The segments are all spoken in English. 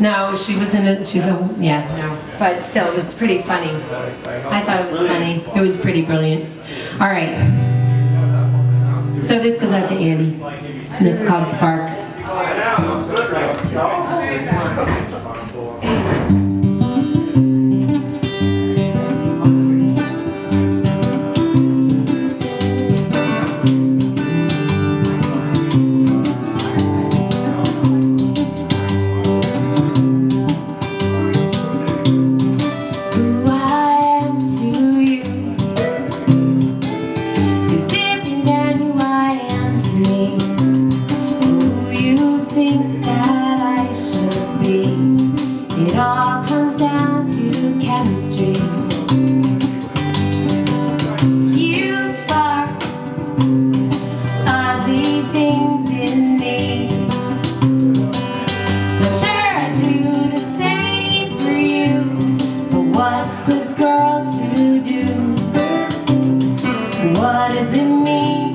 No, she was in. She's a yeah, no. But still, it was pretty funny. I thought it was funny. It was pretty brilliant. All right. So this goes out to Andy. And this is called Spark. All comes down to chemistry. You spark things in me. Sure I do the same for you. But what's a girl to do? What does it mean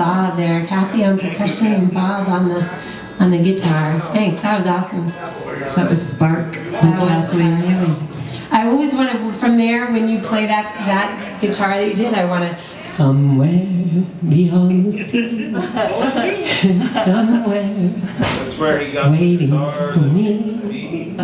Bob there. Kathi on percussion and Bob on the on the guitar. Thanks, that was awesome. That was Spark by was Kathleen Healy. I always want to from there when you play that that guitar that you did. I want to somewhere beyond the sea, somewhere That's where he got the waiting guitar. for me.